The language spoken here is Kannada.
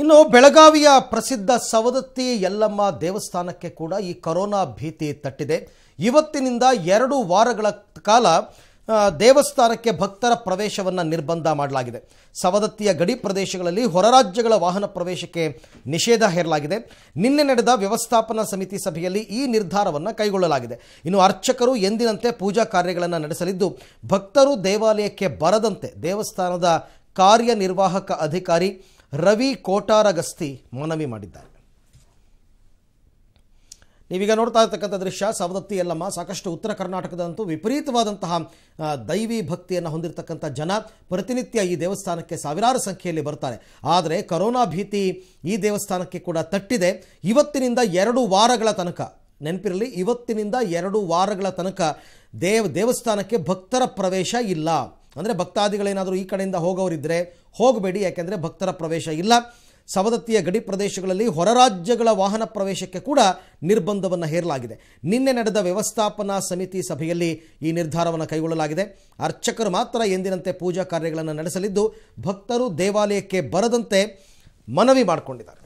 ಇನ್ನು ಬೆಳಗಾವಿಯ ಪ್ರಸಿದ್ಧ ಸವದತ್ತಿ ಯಲ್ಲಮ್ಮ ದೇವಸ್ಥಾನಕ್ಕೆ ಕೂಡ ಈ ಕೊರೋನಾ ಭೀತಿ ತಟ್ಟಿದೆ. ಇವತ್ತಿನಿಂದ ಎರಡು ವಾರಗಳ ಕಾಲ ದೇವಸ್ಥಾನಕ್ಕೆ ಭಕ್ತರ ಪ್ರವೇಶವನ್ನು ನಿರ್ಬಂಧ ಮಾಡಲಾಗಿದೆ. ಸವದತ್ತಿಯ ಗಡಿ ಪ್ರದೇಶಗಳಲ್ಲಿ ಹೊರರಾಜ್ಯಗಳ ವಾಹನ ಪ್ರವೇಶಕ್ಕೆ ನಿಷೇಧ ಹೇರಲಾಗಿದೆ. ನಿನ್ನೆ ನಡೆದ ವ್ಯವಸ್ಥಾಪನಾ ಸಮಿತಿ ಸಭೆಯಲ್ಲಿ ಈ ನಿರ್ಧಾರವನ್ನು ಕೈಗೊಳ್ಳಲಾಗಿದೆ. ಇನ್ನು ಅರ್ಚಕರು ಎಂದಿನಂತೆ ಪೂಜಾ ಕಾರ್ಯಗಳನ್ನು ನಡೆಸಲಿದ್ದು, ಭಕ್ತರು ದೇವಾಲಯಕ್ಕೆ ಬರದಂತೆ ದೇವಸ್ಥಾನದ ಕಾರ್ಯನಿರ್ವಾಹಕ ಅಧಿಕಾರಿ ರವಿ ಕೋಟಾರಗಸ್ತಿ ಮನವಿ ಮಾಡಿದ್ದಾರೆ. ನೀವೀಗ ನೋಡ್ತಾ ಇರ್ತಕ್ಕಂಥ ದೃಶ್ಯ, ಸವದತ್ತಿ ಎಲ್ಲಮ್ಮ ಸಾಕಷ್ಟು ಉತ್ತರ ಕರ್ನಾಟಕದಂತೂ ವಿಪರೀತವಾದಂತಹ ದೈವಿ ಭಕ್ತಿಯನ್ನು ಹೊಂದಿರತಕ್ಕಂಥ ಜನ ಪ್ರತಿನಿತ್ಯ ಈ ದೇವಸ್ಥಾನಕ್ಕೆ ಸಾವಿರಾರು ಸಂಖ್ಯೆಯಲ್ಲಿ ಬರ್ತಾರೆ. ಆದರೆ ಕರೋನಾ ಭೀತಿ ಈ ದೇವಸ್ಥಾನಕ್ಕೆ ಕೂಡ ತಟ್ಟಿದೆ. ಇವತ್ತಿನಿಂದ ಎರಡು ವಾರಗಳ ತನಕ, ನೆನಪಿರಲಿ, ಇವತ್ತಿನಿಂದ ಎರಡು ವಾರಗಳ ತನಕ ದೇವ, ದೇವಸ್ಥಾನಕ್ಕೆ ಭಕ್ತರ ಪ್ರವೇಶ ಇಲ್ಲ. ಅಂದರೆ ಭಕ್ತಾದಿಗಳೇನಾದರೂ ಈ ಕಡೆಯಿಂದ ಹೋಗೋರಿದ್ದರೆ ಹೋಗಬೇಡಿ, ಯಾಕೆಂದರೆ ಭಕ್ತರ ಪ್ರವೇಶ ಇಲ್ಲ. ಸವದತ್ತಿಯ ಗಡಿ ಪ್ರದೇಶಗಳಲ್ಲಿ ಹೊರರಾಜ್ಯಗಳ ವಾಹನ ಪ್ರವೇಶಕ್ಕೆ ಕೂಡ ನಿರ್ಬಂಧವನ್ನು ಹೇರಲಾಗಿದೆ. ನಿನ್ನೆ ನಡೆದ ವ್ಯವಸ್ಥಾಪನಾ ಸಮಿತಿ ಸಭೆಯಲ್ಲಿ ಈ ನಿರ್ಧಾರವನ್ನು ಕೈಗೊಳ್ಳಲಾಗಿದೆ. ಅರ್ಚಕರು ಮಾತ್ರ ಎಂದಿನಂತೆ ಪೂಜಾ ಕಾರ್ಯಗಳನ್ನು ನಡೆಸಲಿದ್ದು, ಭಕ್ತರು ದೇವಾಲಯಕ್ಕೆ ಬರದಂತೆ ಮನವಿ ಮಾಡಿಕೊಂಡಿದ್ದಾರೆ.